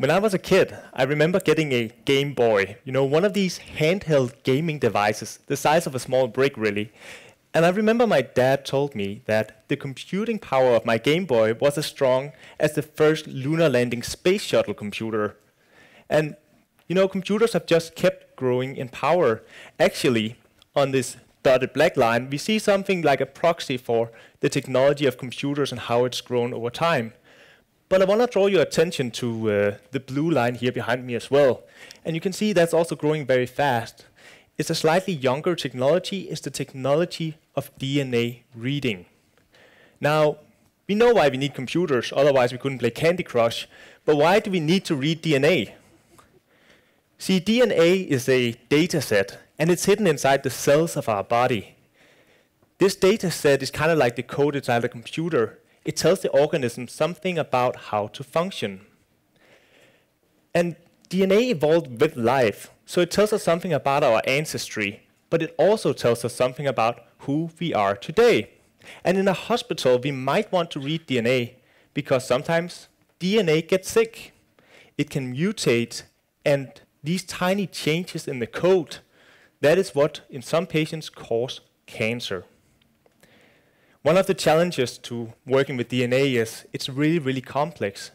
When I was a kid, I remember getting a Game Boy, you know, one of these handheld gaming devices, the size of a small brick, really. And I remember my dad told me that the computing power of my Game Boy was as strong as the first lunar landing space shuttle computer. And, you know, computers have just kept growing in power. Actually, on this dotted black line, we see something like a proxy for the technology of computers and how it's grown over time. But I want to draw your attention to uh, the blue line here behind me as well. And you can see that's also growing very fast. It's a slightly younger technology. It's the technology of DNA reading. Now, we know why we need computers, otherwise we couldn't play Candy Crush. But why do we need to read DNA? See, DNA is a data set, and it's hidden inside the cells of our body. This data set is kind of like the code inside a computer, it tells the organism something about how to function. And DNA evolved with life, so it tells us something about our ancestry, but it also tells us something about who we are today. And in a hospital, we might want to read DNA because sometimes DNA gets sick. It can mutate, and these tiny changes in the code, that is what in some patients cause cancer. One of the challenges to working with DNA is it's really, really complex.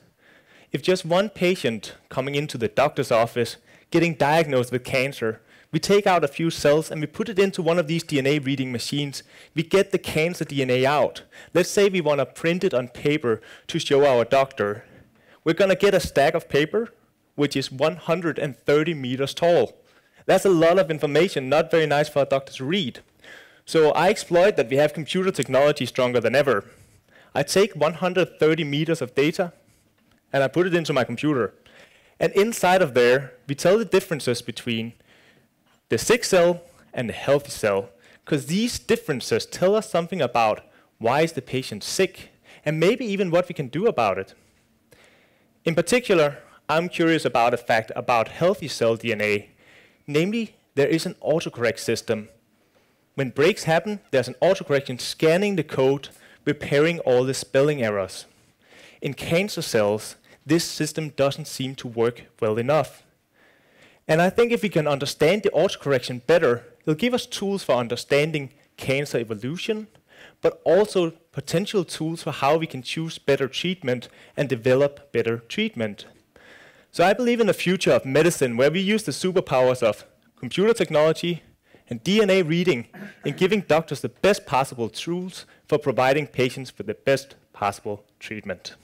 If just one patient coming into the doctor's office getting diagnosed with cancer, we take out a few cells and we put it into one of these DNA reading machines. We get the cancer DNA out. Let's say we want to print it on paper to show our doctor. We're going to get a stack of paper which is 130 meters tall. That's a lot of information, not very nice for a doctor to read. So I exploit that we have computer technology stronger than ever. I take 130 meters of data and I put it into my computer. And inside of there, we tell the differences between the sick cell and the healthy cell, because these differences tell us something about why is the patient sick, and maybe even what we can do about it. In particular, I'm curious about a fact about healthy cell DNA, namely, there is an autocorrect system when breaks happen, there's an autocorrection scanning the code, repairing all the spelling errors. In cancer cells, this system doesn't seem to work well enough. And I think if we can understand the autocorrection better, it'll give us tools for understanding cancer evolution, but also potential tools for how we can choose better treatment and develop better treatment. So I believe in a future of medicine where we use the superpowers of computer technology, and DNA reading in giving doctors the best possible tools for providing patients with the best possible treatment.